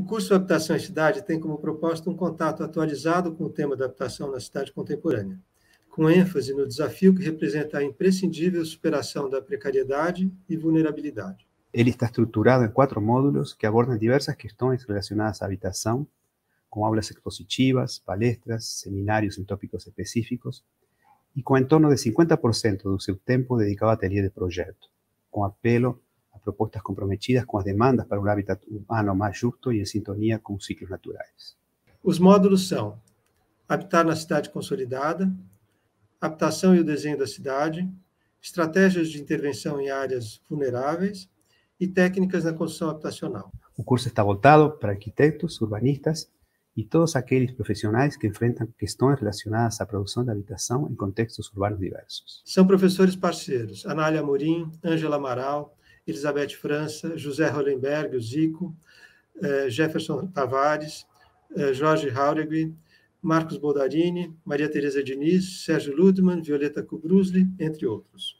O curso Habitação em Cidade tem como proposta um contato atualizado com o tema da habitação na cidade contemporânea, com ênfase no desafio que representa a imprescindível superação da precariedade e vulnerabilidade. Ele está estruturado em quatro módulos que abordam diversas questões relacionadas à habitação, com aulas expositivas, palestras, seminários em tópicos específicos, e com em torno de 50% do seu tempo dedicado a ateliê de projeto, com apelo a propostas comprometidas com as demandas para um hábitat urbano mais justo e em sintonia com os ciclos naturais. Os módulos são Habitar na cidade consolidada, Habitação e o desenho da cidade, Estratégias de intervenção em áreas vulneráveis e técnicas na construção habitacional. O curso está voltado para arquitetos, urbanistas e todos aqueles profissionais que enfrentam questões relacionadas à produção de habitação em contextos urbanos diversos. São professores parceiros Anália Amorim, Ângela Amaral, Elizabeth França, José Hollenberg, o Zico, eh, Jefferson Tavares, eh, Jorge Hauregui, Marcos Boldarini, Maria Tereza Diniz, Sérgio Ludman, Violeta Kubrusli, entre outros.